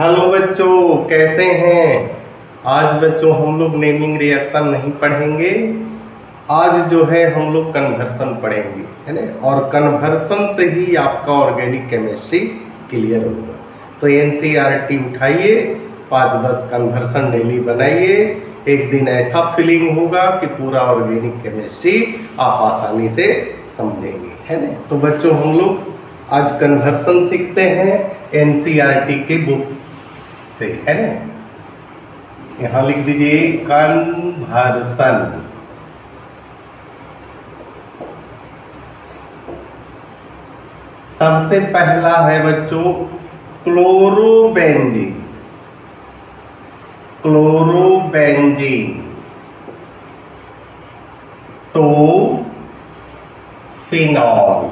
Hello बच्चों, कैसे हैं? आज बच्चों, हम लोग नेमिंग रिएक्शन नहीं पढ़ेंगे। आज जो है, हम लोग कन्वर्सन पढ़ेंगे, है ना? और कन्वर्सन से ही आपका ऑर्गेनिक केमिस्ट्री क्लियर होगा। तो एनसीईआरटी उठाइए, पाँच दस कन्वर्सन डेली बनाइए। एक दिन ऐसा फीलिंग होगा कि पूरा ऑर्गेनिक केमिस्ट्री आप आसानी से समझेंगे, है ना? तो बच्चों, हम लोग आज कन्वर्सन सीखते हैं एनसीईआरटी की बुक से, है ना? यहाँ लिख दीजिए कन्वर्सन सबसे पहला है बच्चों, क्लोरोबेंजीन। क्लोरोबेंजीन। तो फिनॉल।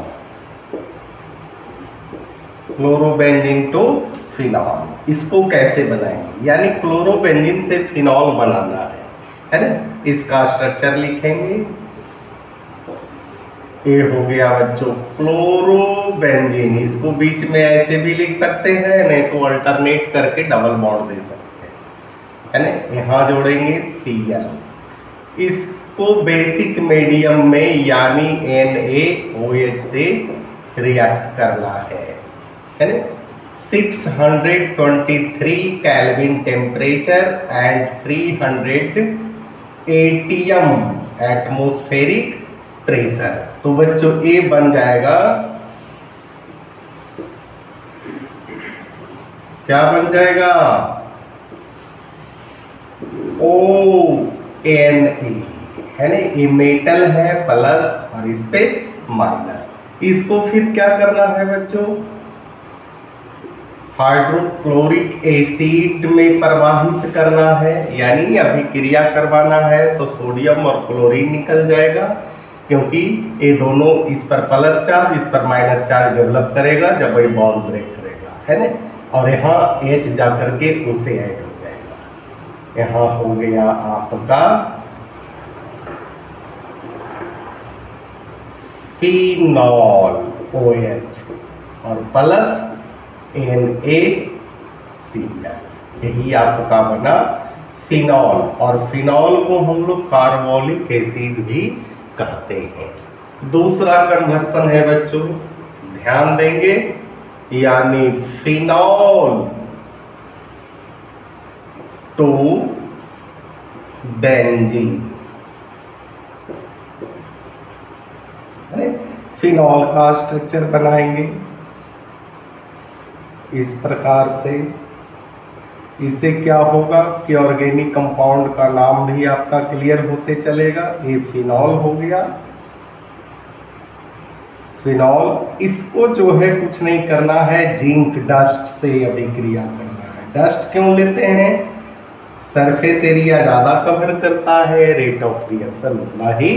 क्लोरोबेंजीन टू फिनॉल इसको कैसे बनाएँगे? यानी क्लोरोबेंजीन से फिनॉल बनाना है। है ना? इसका स्ट्रक्चर लिखेंगे। ए हो गया बच्चों क्लोरोबेंजीन इसको बीच में ऐसे भी लिख सकते हैं, नहीं तो अल्टरनेट करके डबल बॉन्ड दे सकते हैं। है ना? यहाँ जोड़ेंगे सी एल इसको बेसिक मीडियम में, यानी एन ए ओ एच से रिएक्ट करना है। है ना? 623 kelvin temperature and 300 ATM atmospheric pressure तो बच्चों ए बन जाएगा। क्या बन जाएगा? ओ एन ए है ना? ये मेटल है प्लस और इस पे माइनस इसको फिर क्या करना है बच्चों? हाइड्रोक्लोरिक एसिड में प्रवाहित करना है, यानी अभिक्रिया करवाना है तो सोडियम और क्लोरीन निकल जाएगा, क्योंकि ये दोनों इस पर प्लस चार्ज इस पर माइनस चार्ज डेवलप करेगा, जब वही बॉन्ड ब्रेक करेगा, है ना? और यहाँ एच जा करके उसे ऐड हो जाएगा। यहाँ हो गया आपका फिनॉल ओ एच और प्लस एन ए सी यही आपका बना फिनॉल और फिनॉल को हम लोग कार्बोलिक एसिड भी कहते हैं। दूसरा कन्वर्सन है बच्चों। ध्यान देंगे। यानी फिनॉल टू बेंजीन फिनॉल का स्ट्रक्चर बनाएँगे। इस प्रकार से। इससे क्या होगा कि ऑर्गेनिक कंपाउंड का नाम भी आपका क्लियर होते चलेगा। ये फिनॉल हो गया। फिनॉल इसको जो है कुछ नहीं करना है। जिंक, डस्ट से अभिक्रिया करना है। डस्ट क्यों लेते हैं? सरफेस एरिया ज़्यादा कवर करता है। रेट ऑफ़ रिएक्शन उतना ही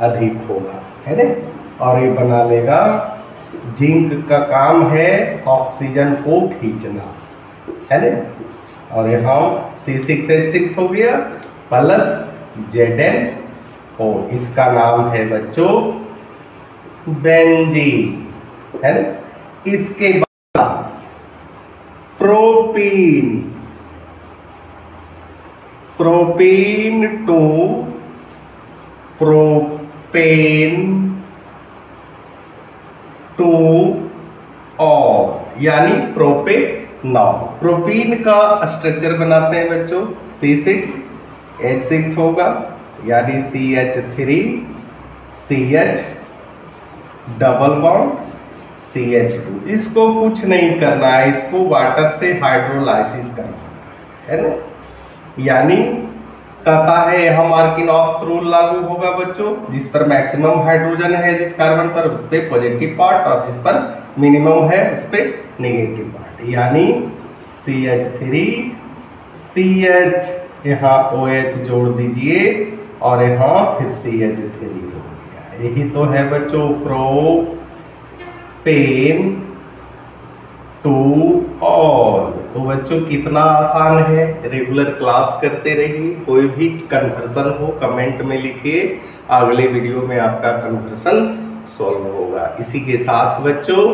अधिक होगा। है ना? और ये बना लेगा जिंक का काम है ऑक्सीजन को खींचना, है ना? और यहाँ सी सिक्स एच सिक्स हो गया प्लस जेड एन ओ इसका नाम है बच्चों बेंजी है ना? इसके बाद propene propene to propane to और यानी प्रोपेन नाउ प्रोपीन का स्ट्रक्चर बनाते हैं बच्चों सी सिक्स एच सिक्स होगा, यानी C H three C H double bond C H two इसको कुछ नहीं करना है, इसको वाटर से हाइड्रोलाइसिस करना है ना? यानी कहता है यहाँ मार्किनॉक्स रूल लागू होगा बच्चों, जिस पर मैक्सिमम हाइड्रोजन है जिस कार्बन पर, उस पर पॉजिटिव पार्ट और जिस पर मिनिमम है, उस पर नेगेटिव पार्ट यानी C H three C H यहाँ ओ एच जोड़ दीजिए और यहाँ फिर सी एच थ्री हो गया। यही तो है बच्चों प्रो पेन टू ऑल तो बच्चों, कितना आसान है? रेगुलर क्लास करते रहिए, कोई भी कन्वर्सन हो कमेंट में लिखिए, अगले वीडियो में आपका कन्वर्सन सॉल्व होगा। इसी के साथ बच्चों